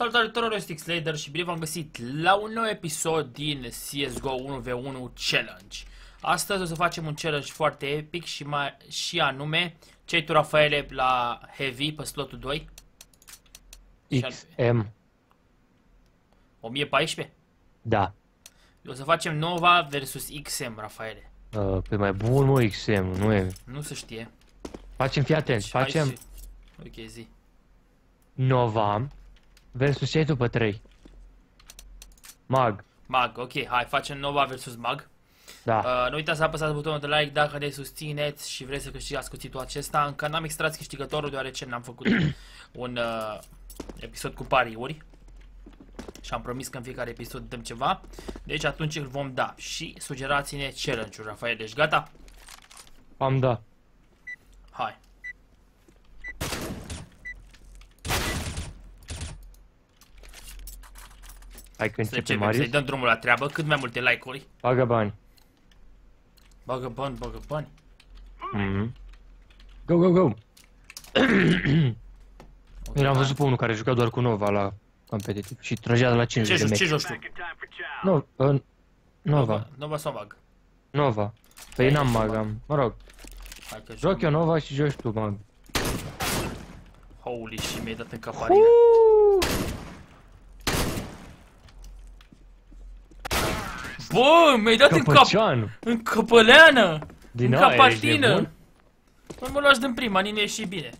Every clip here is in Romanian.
Salutare tuturor, eu sunt Slader și bine v-am găsit la un nou episod din CSGO 1v1 Challenge. Astăzi o să facem un challenge foarte epic și, mai, și anume, ce tu, Rafaele, la Heavy pe slotul 2? XM. 1014? Da. O să facem Nova versus XM, Rafaele. Uh, pe mai bun, mă, XM, nu e. Nu se știe. Facem, fii atent, Și hai facem și- Ok, zi. Nova versus ce tu pe 3. Mag. Mag, ok, hai, facem Nova versus Mag. Da. Uh, nu uitați să apăsați butonul de like dacă ne susțineți și vreți să câștigați cuțitul acesta. Încă n-am extras câștigătorul deoarece n-am făcut un uh, episod cu pariuri. Și am promis că în fiecare episod dăm ceva. Deci atunci îl vom da. Și sugerați-ne challenge-uri, Rafael. Deci gata? Am da. Hai. Hai că Să începe începem, să-i Marius. dăm drumul la treabă. Cât mai multe like-uri. Bagă bani. Bagă bani, bagă bani. Mhm. Go, go, go. Ok, Eu l-am hai. văzut pe unul care juca doar cu Nova la competitiv și trăgea de la Ce 50 de joci, ce metri. joci tu? No, uh, Nova. Nova sau Mag? Nova. Păi n-am mag, am. Mă rog. Hai că Joc eu Nova și joci tu mag. Holy și mi-ai dat în caparină. Bă, mi-ai dat în cap... Căpăceanu. În căpăleană! Din în aia, ești capatină! nebun? Mă, mă luați din prima, nimeni și bine.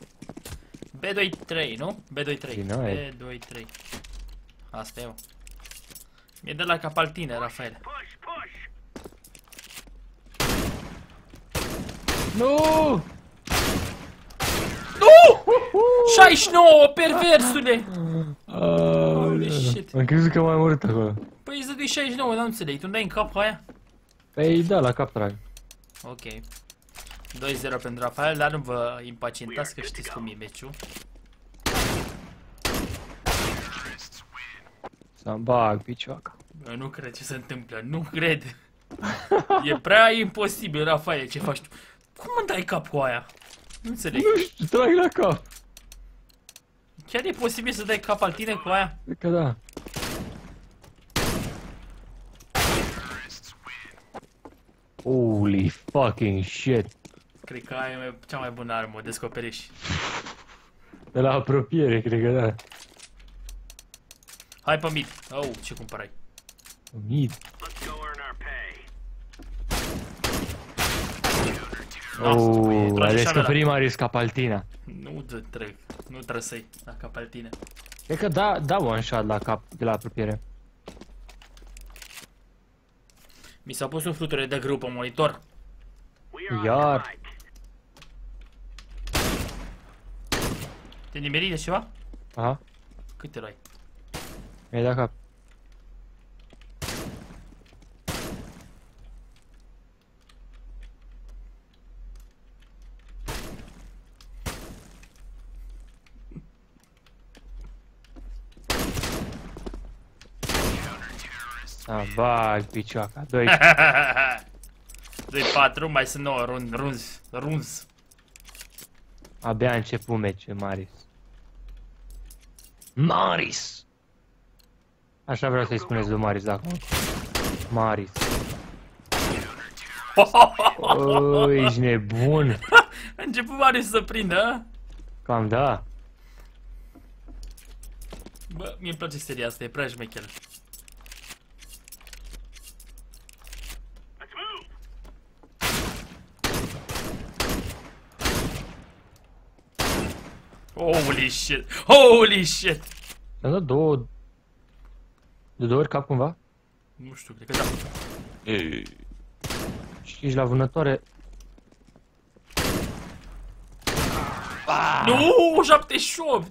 B2-3, nu? B2-3. Din aia. B2-3. Asta e eu. Mi-e de la capaltine, Rafael. Nu! Nu! 69, perversule! Holy shit. Am crezut că m-ai murit acolo. Păi îți dădui 69, dar nu înțeleg. Tu dai în cap cu aia? Păi da, la cap trag. Ok. 2-0 pentru Rafael, dar nu vă impacientați că știți cum e meciul. Să-mi bag picioaca. Eu nu cred ce se întâmplă, nu cred. E prea imposibil, Rafael, ce faci tu? Cum îmi dai cap cu aia? Nu înțeleg. Nu știu, trag la cap. Chiar e posibil să dai cap al tine cu aia? Cred că da. Holy fucking shit. Cred că aia e cea mai bună armă, o descoperiș. De la apropiere, cred că da. Hai pe mid. Oh, ce cumpărai? Mid. Lasă, păi, Oh, trage a și descoperit Marius Capaltina. Nu dă trec, nu trăsăi la cap al tine. Cred că da, da one shot la cap de la apropiere. Mi s-au pus un fluture de grup pe monitor. Iar. Te nimeri de ceva? Aha, Câte ai? mi-ai dat cap. Să bag picioaca. 2 2-4, mai sunt 9 run, runzi, runzi. Abia a început meciul, Maris. Maris! Așa vreau să-i spuneți lui Maris de acum. Maris. O, ești nebun. A început mare să prindă, a? Cam da. Bă, mie îmi place seria asta, e prea șmecher. Holy shit! Holy shit! Ți-am dat două... De două ori cap cumva? Nu știu, cred că da. Și ești la vânătoare. Nu, 78!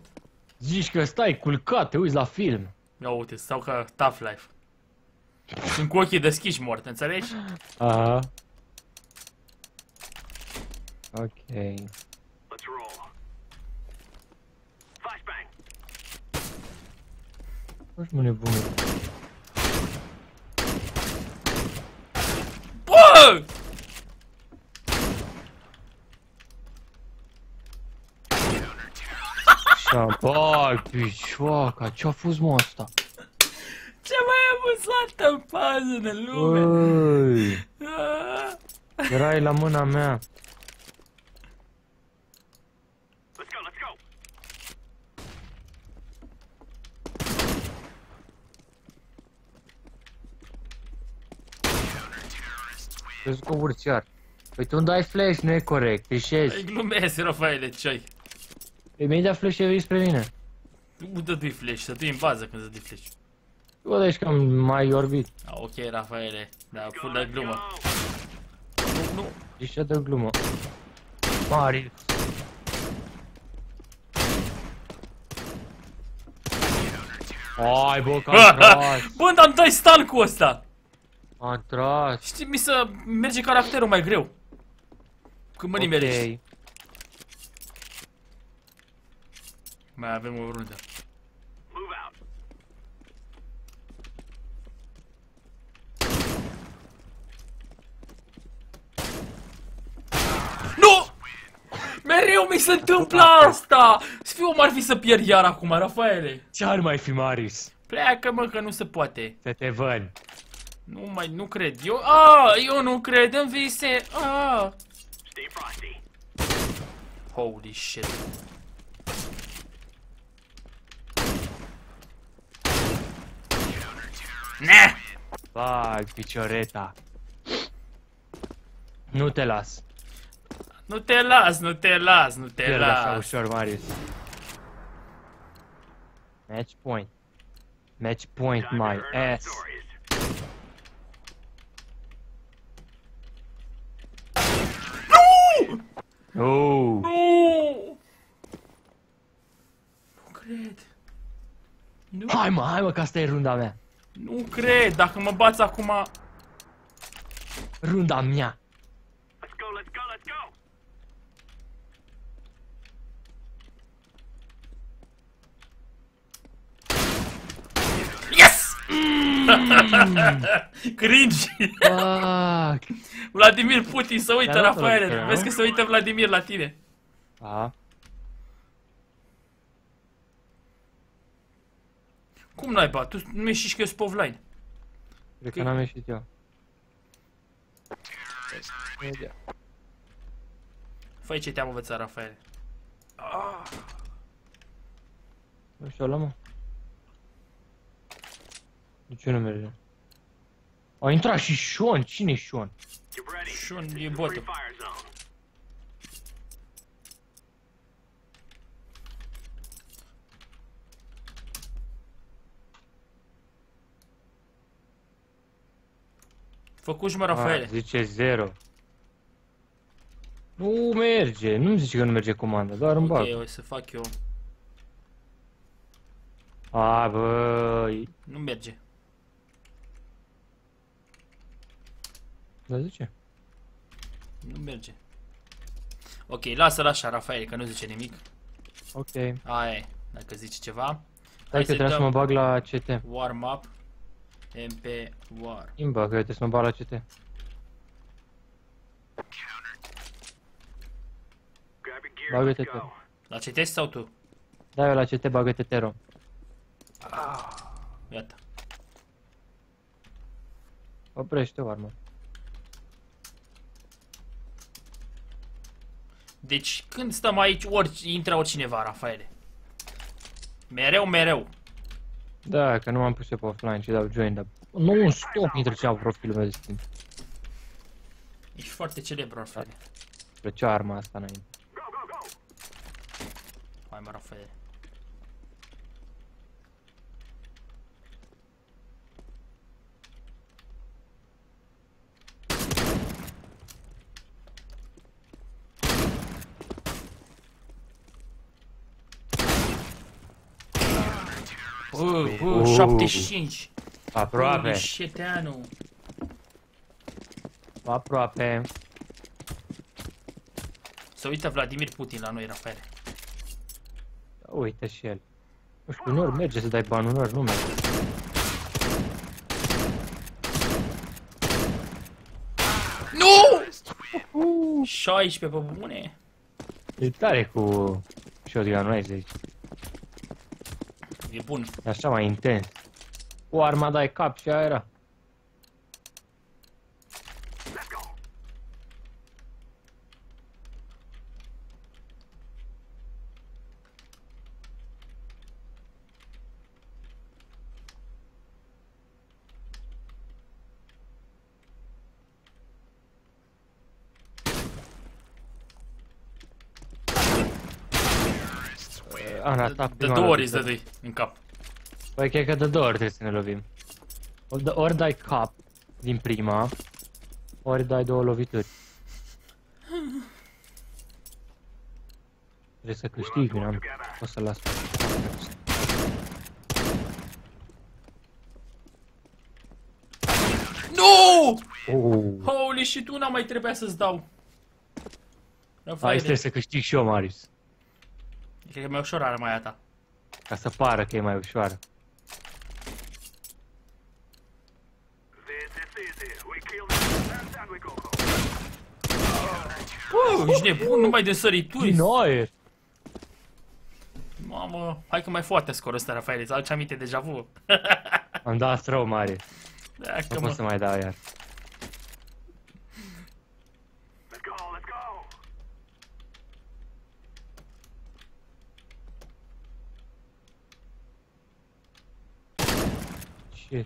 Zici că stai culcat, te uiți la film. Ia uite, stau ca tough life. Sunt cu ochii deschiși mort, înțelegi? Aha. Ok. Ești mă nebunul. Bă! Așa, bag, picioaca, ce-a fost mă asta? Ce mai amuzantă pază în lume! Ui, Ah. erai la mâna mea. Let's go, let's go. Crezi că urțiar. Păi tu îmi dai flash, nu e corect, Îi pișezi. glumesc, Rafaele, ce-ai? Păi mi-ai dat flash și spre mine. Nu dă dui flash, să dui în bază când să dui flash. Tu văd aici că am mai orbit. Ah, ok, Rafaele, da, full de Let's glumă. go. Nu, nu. Deci ce de glumă. Mari. Ai bă, că am tras. Bă, dar îmi dai stun cu ăsta! Am tras. Știi, mi să merge caracterul mai greu. Când mă nimerești. Ok. Mai avem o rundă. Move out. Nu! Mereu mi se întâmplă asta! Să fiu om ar fi să pierd iar acum, Rafaele. Ce ar mai fi, Marius? Pleacă, mă, că nu se poate. Să te văd. Nu mai, nu cred. Eu, a, eu nu cred în vise. A. Stay frosty. Holy shit. Ne! Bag, picioreta. Nu te las. Nu te las, nu te las, nu te Pierd așa las. ușor, Marius. Match point. Match point, my ass. Stories. Oh. Nu! Nu cred. Nu, Hai mă, hai mă, că asta e runda mea. nu cred. Dacă mă bați acum... Runda mea. Let's go, let's go, let's go. Yes! Cringe! Fuck. Vladimir Putin să uită, Te-a dat Rafaele. ăla, Vezi nu? că se uită Vladimir la tine. A, Cum n-ai bat? Tu nu ești și că eu sunt offline. cred că n-am ieșit eu. Media. Făi ce te-am învățat, Rafaele. Nu știu, ăla mă. De ce nu merge? A intrat și Sean, cine e Sean? Sean e zone. Făcuși mă, Rafaele. zice 0. Nu merge, nu zice că nu merge comanda, doar îmi bag. Ok, o să fac eu. A. Nu merge. Da, zice. Nu merge. Ok, lasă-l așa, Rafael, că nu zice nimic. Ok. Aia e, dacă zice ceva. Hai Hai că să trebuie să mă dăm bag la CT. warm up. MP War. Imba, că trebuie să mă bag la CT. Grab your gear, Bagă-te let's te. go. La citești sau tu? Da, eu la CT bagă-te Tero. Iată. Oprește-o, armă. Deci când stăm aici, orici, intră oricineva, Rafaele. Mereu, mereu. Da, că nu m-am pus eu pe offline și dau join, dar... Nu, stop, intră ceva pe profilul meu de Steam. Ești foarte celebru, Rafaele. Plăcea arma asta înainte. Go, go, go. Hai mă, Rafaele. Bă, bă, Uh. 75. Aproape, Holy shit, Anu. aproape. Să uită Vladimir Putin la noi, Rafaele. Da, Uite și el. Nu știu, uneori merge să dai bani, uneori nu merge. Nu! 16 pe bune. E tare cu shotgun, nu ai zici. E bun. E așa mai intens. Cu arma dai cap și aia era. Ana, atac De prima două ori îți lovitură. dădui în cap. Păi cred că de două ori trebuie să ne lovim. Ori, da- ori dai cap din prima, ori dai două lovituri. Trebuie să câștig, n-am o să las. Nu! Oh. Holy shit, una mai trebuia să-ți dau. Aici Rafael, trebuie să câștig și eu, Marius. Cred că e mai ușor arma aia ta. Ca să pară că e mai ușoară. This is easy. We kill them and then we go home. Uh, ești nebun, numai de sărituri. Din aer! Mamă, hai că mai foarte scor ăsta, Rafael, îți aduce aminte deja vu. Am dat rău, Marius. Dacă Nu mă. pot să mai dau iar. Let's go. Let's go. Shit.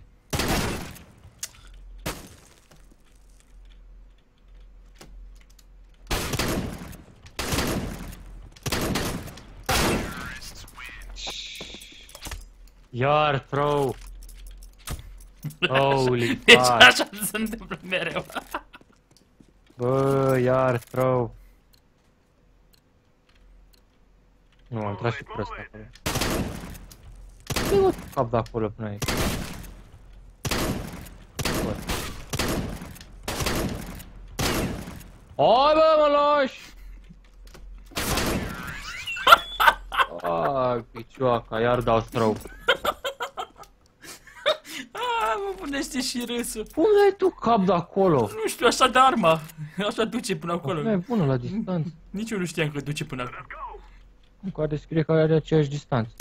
Iar throw. Holy Deci fuck. așa se întâmplă mereu. Bă, iar throw. Nu, am tras și prost acolo. Du cap de acolo până aici. Hai bă, mă lași! Ah, picioaca, iar dau throw. Ah, mă punește și râsul. Cum dai tu cap de acolo? Nu știu, așa de arma. Așa duce până acolo. Nu e bună la distanță. Nici eu nu știam că duce până acolo. Let's go. Încă are scrie că are aceeași distanță.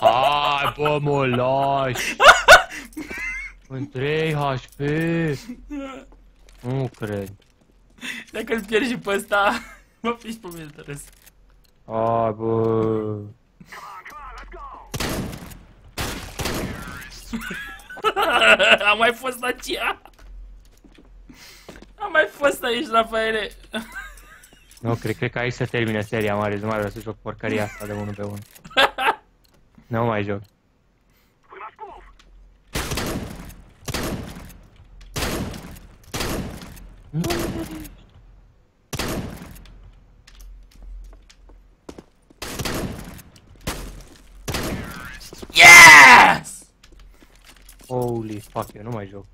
Hai bă mă lași! În 3 HP! Nu cred. Dacă îl pierzi și pe ăsta, mă piși pe mine de râs. Hai bă! Come on, come on. Let's go. Am mai fost aceea. Am mai fost aici, Rafaele. Nu, cred, cred că aici se termină seria mare, nu mai vreau să joc porcaria asta de 1 pe 1. nu mai joc. Yes! Holy fuck, eu nu mai joc.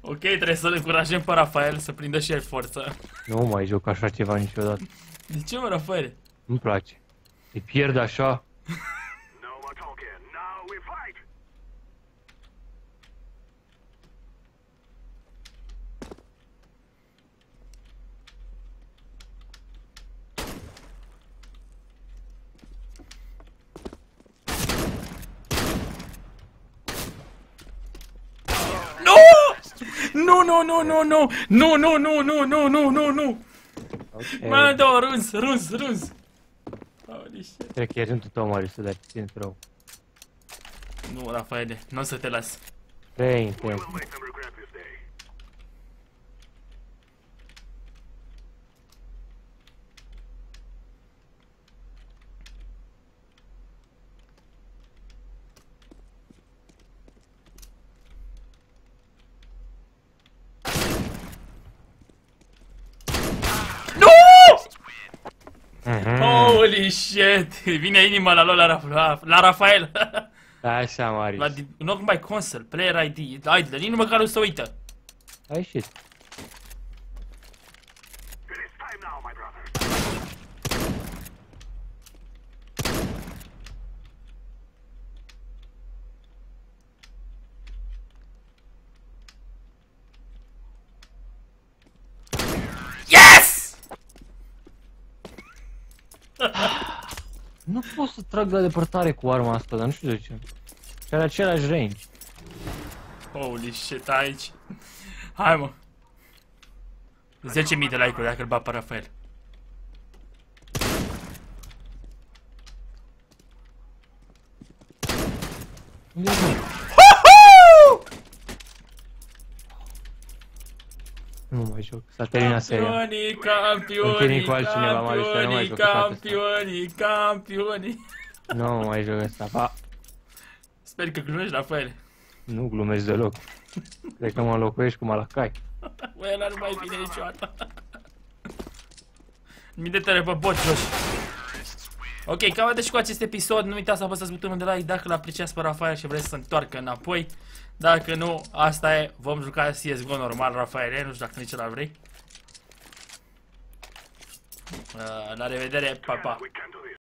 Ok, trebuie să-l încurajăm pe Rafael să prindă și el forță. Nu mai joc așa ceva niciodată. De ce, mă, Rafael? Nu-mi place. Îi pierd așa. Nu, nu, nu, nu, nu! Nu, nu, nu, nu, nu, nu, nu, nu! Ok. Mai dau râns, râns, râns! Holy shit. Cred că e rândul tău, Marius, să dai puțin rău. Nu, Rafaele, nu o să te las. Prea We Holy shit! Vine inima la lor la, Ra- la, la Rafael. Așa, Marius. la, di- not my console, player ID, ID, nici nu măcar nu se uită. A ieșit. Nu pot să trag la depărtare cu arma asta, dar nu știu de ce. Și are același range. Holy shit, aici. Hai mă. 10.000 de like-uri dacă îl bat pe Rafael. Unde e, mă? Nu mai joc, s-a terminat seria. Campionii, campioni, Întâlnim cu altcineva, Marius, că nu mai campioni, joc toată asta. campioni, campioni. Nu mai joc asta, pa. Sper că glumești, Rafael. Nu glumesc deloc. Cred că mă înlocuiești cu Malacai. Băi, ăla nu mai vine niciodată. Mii de tare pe bot, jos. Ok, cam atât și cu acest episod. Nu uitați să apăsați butonul de like dacă l apreciați pe Rafael și vreți să se întoarcă înapoi. Dacă nu, asta e. Vom juca CSGO normal, Rafael. Nu știu dacă nici ăla vrei. Uh, la revedere, pa, pa. We can